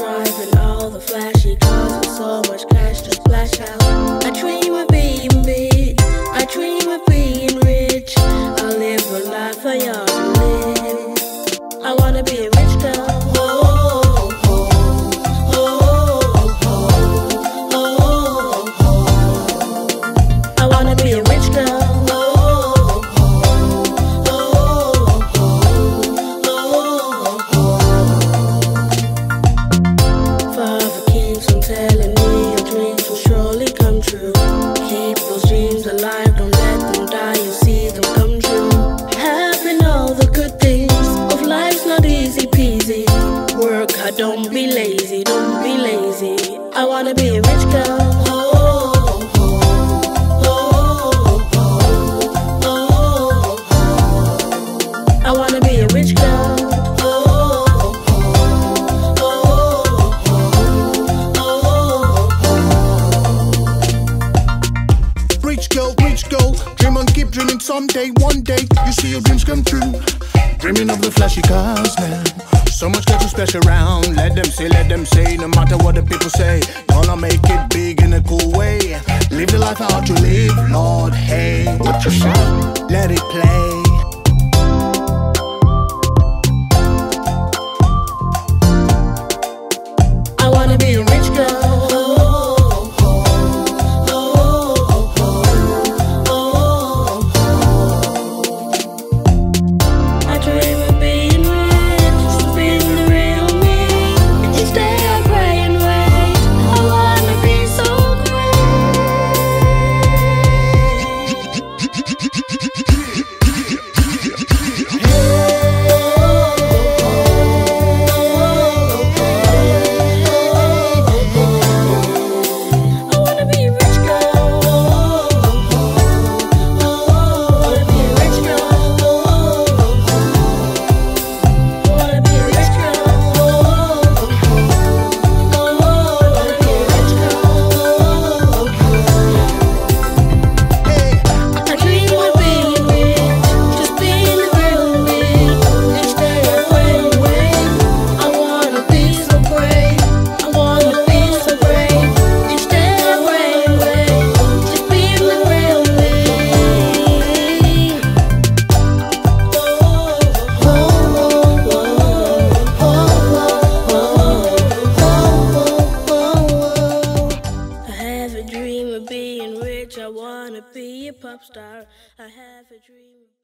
driving all the flashy cars with so much cash to splash out. I dream of telling me your dreams will surely come true. Keep those dreams alive, don't let them die, you see them come true. Having all the good things of life's not easy peasy. Work hard, don't be lazy, don't be lazy. I wanna be a rich girl. Dreaming. Someday, one day, you see your dreams come true. Dreaming of the flashy cars now. So much got to splash around. Let them say, let them say, no matter what the people say. Gonna make it big in a cool way. Live the life I ought to live, Lord. Hey, what you say? Let it play. Be a pop star. I have a dream.